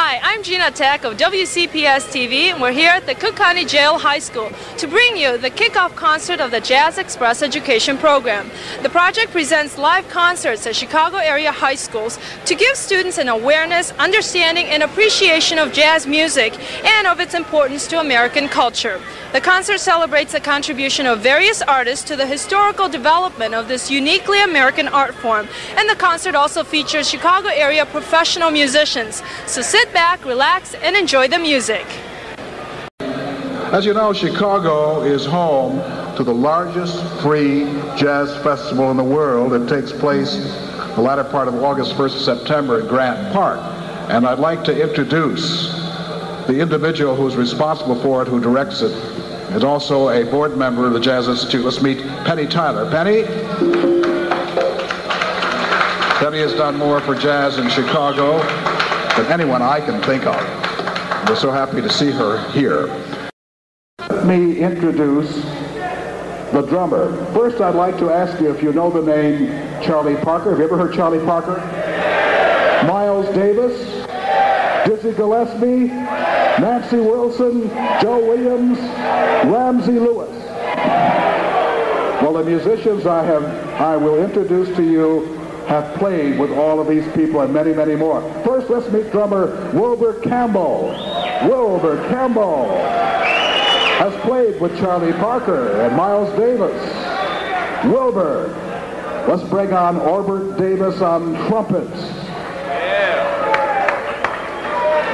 Hi, I'm Gina Tech of WCPS TV, and we're here at the Cook County Jail High School to bring you the kickoff concert of the Jazz Express Education Program. The project presents live concerts at Chicago area high schools to give students an awareness, understanding, and appreciation of jazz music and of its importance to American culture. The concert celebrates the contribution of various artists to the historical development of this uniquely American art form, and the concert also features Chicago area professional musicians. So sit back, relax, and enjoy the music. As you know, Chicago is home to the largest free jazz festival in the world. It takes place the latter part of August, 1st September at Grant Park. And I'd like to introduce the individual who's responsible for it, who directs it, is also a board member of the Jazz Institute. Let's meet Penny Tyler. Penny? Penny has done more for jazz in Chicago than anyone I can think of. We're so happy to see her here. Let me introduce the drummer. First, I'd like to ask you if you know the name Charlie Parker. Have you ever heard Charlie Parker? Miles Davis, Dizzy Gillespie, Nancy Wilson, Joe Williams, Ramsey Lewis. Well, the musicians I have, I will introduce to you have played with all of these people and many, many more. First, let's meet drummer Wilbur Campbell. Wilbur Campbell has played with Charlie Parker and Miles Davis. Wilbur, let's bring on Orbert Davis on trumpets.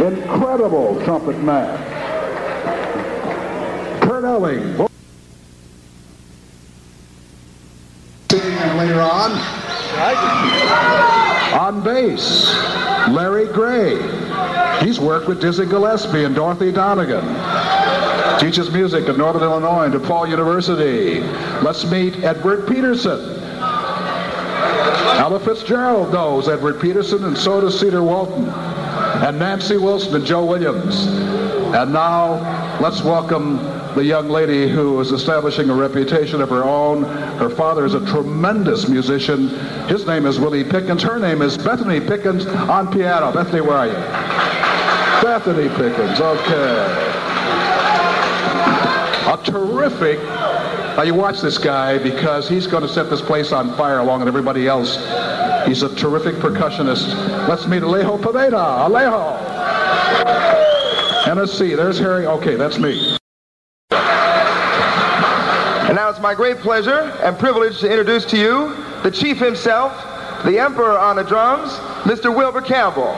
Incredible trumpet man. Kurt Elling. And later on, on bass, Larry Gray. He's worked with Dizzy Gillespie and Dorothy Donegan. Teaches music at Northern Illinois and DePaul University. Let's meet Edward Peterson. Ella Fitzgerald knows Edward Peterson, and so does Cedar Walton, and Nancy Wilson and Joe Williams. And now, let's welcome the young lady who is establishing a reputation of her own. Her father is a tremendous musician. His name is Willie Pickens. Her name is Bethany Pickens on piano. Bethany, where are you? Bethany Pickens, okay. A terrific now you watch this guy because he's going to set this place on fire along with everybody else. He's a terrific percussionist. Let's meet Alejo Pineda. Alejo. NSC. There's Harry. Okay, that's me. And now it's my great pleasure and privilege to introduce to you the chief himself, the emperor on the drums, Mr. Wilbur Campbell.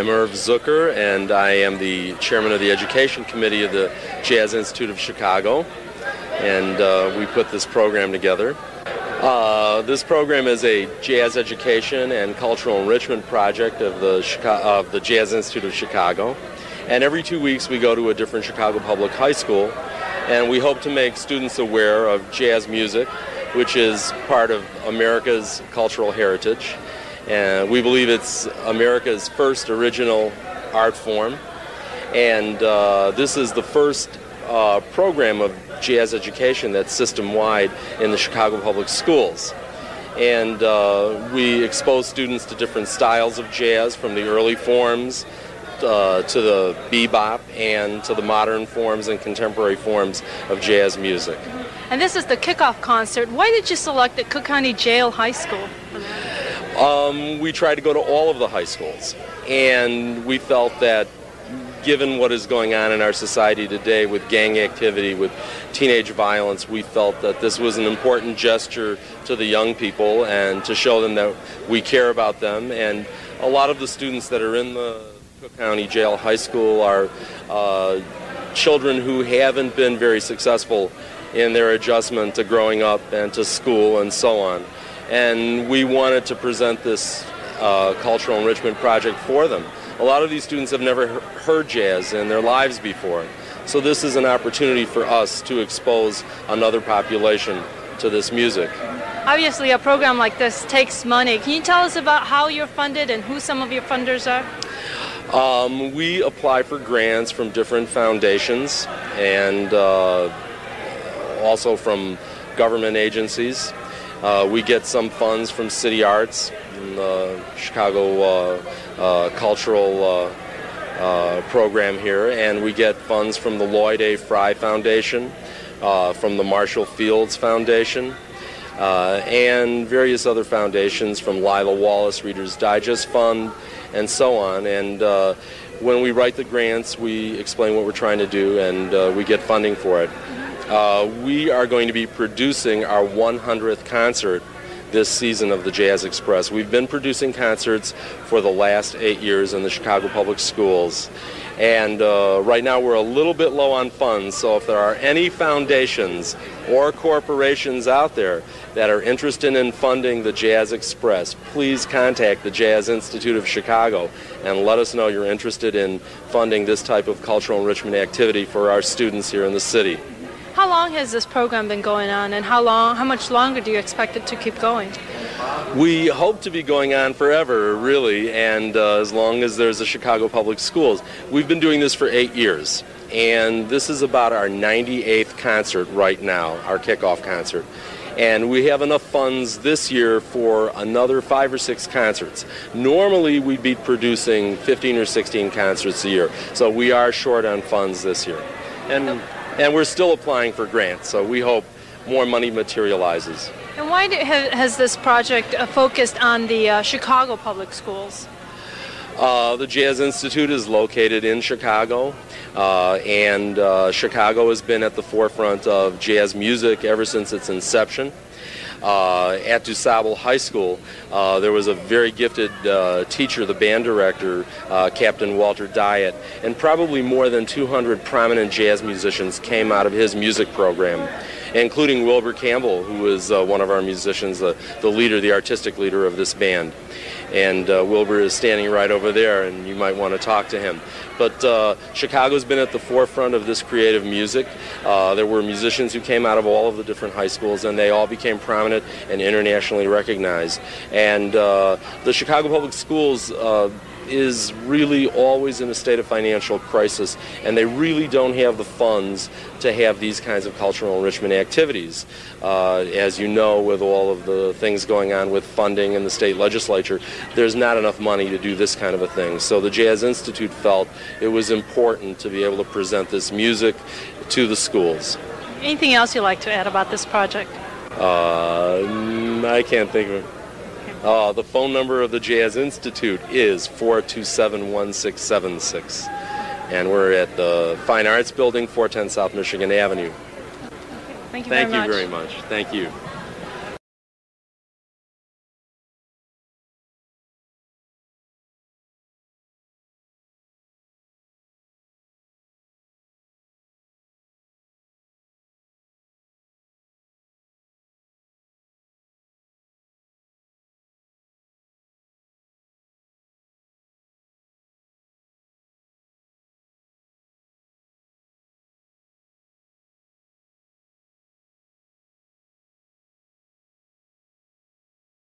I'm Irv Zucker, and I am the chairman of the Education Committee of the Jazz Institute of Chicago. And uh, we put this program together. Uh, this program is a jazz education and cultural enrichment project of the, of the Jazz Institute of Chicago. And every two weeks we go to a different Chicago Public High School, and we hope to make students aware of jazz music, which is part of America's cultural heritage. And we believe it's America's first original art form. And uh, this is the first uh, program of jazz education that's system wide in the Chicago Public Schools. And uh, we expose students to different styles of jazz from the early forms uh, to the bebop and to the modern forms and contemporary forms of jazz music. And this is the kickoff concert. Why did you select the Cook County Jail High School? Um, we tried to go to all of the high schools, and we felt that given what is going on in our society today with gang activity, with teenage violence, we felt that this was an important gesture to the young people and to show them that we care about them. And a lot of the students that are in the Cook County Jail High School are uh, children who haven't been very successful in their adjustment to growing up and to school and so on. And we wanted to present this uh, cultural enrichment project for them. A lot of these students have never heard jazz in their lives before. So this is an opportunity for us to expose another population to this music. Obviously, a program like this takes money. Can you tell us about how you're funded and who some of your funders are? Um, we apply for grants from different foundations and uh, also from government agencies. Uh, we get some funds from City Arts, the Chicago uh, uh Cultural uh, uh, Program here, and we get funds from the Lloyd A. Fry Foundation, from the Marshall Fields Foundation, and various other foundations from Lila Wallace Reader's Digest Fund, and so on. And when we write the grants, we explain what we're trying to do, and we get funding for it. Uh, we are going to be producing our 100th concert this season of the Jazz Express. We've been producing concerts for the last eight years in the Chicago Public Schools. And uh, right now we're a little bit low on funds, so if there are any foundations or corporations out there that are interested in funding the Jazz Express, please contact the Jazz Institute of Chicago and let us know you're interested in funding this type of cultural enrichment activity for our students here in the city. How long has this program been going on, and how long, how much longer do you expect it to keep going? We hope to be going on forever, really, and uh, as long as there's a Chicago Public Schools. We've been doing this for eight years, and this is about our 98th concert right now, our kickoff concert. And we have enough funds this year for another five or six concerts. Normally, we'd be producing 15 or 16 concerts a year, so we are short on funds this year. And and we're still applying for grants, so we hope more money materializes. And why do, has this project uh, focused on the uh, Chicago public schools? Uh, the Jazz Institute is located in Chicago, uh, and uh, Chicago has been at the forefront of jazz music ever since its inception. Uh, at DuSable High School, uh, there was a very gifted uh, teacher, the band director, uh, Captain Walter Dyett, and probably more than 200 prominent jazz musicians came out of his music program including Wilbur Campbell, who was uh, one of our musicians, the, the leader, the artistic leader of this band. And uh, Wilbur is standing right over there, and you might want to talk to him. But uh, Chicago's been at the forefront of this creative music. Uh, there were musicians who came out of all of the different high schools, and they all became prominent and internationally recognized. And uh, the Chicago Public Schools uh, is really always in a state of financial crisis, and they really don't have the funds to have these kinds of cultural enrichment activities. Uh, as you know, with all of the things going on with funding in the state legislature, there's not enough money to do this kind of a thing. So the Jazz Institute felt it was important to be able to present this music to the schools. Anything else you'd like to add about this project? Uh, I can't think of it. Uh, the phone number of the Jazz Institute is 427 1676. And we're at the Fine Arts Building, 410 South Michigan Avenue. Thank you Thank very you much. very much. Thank you.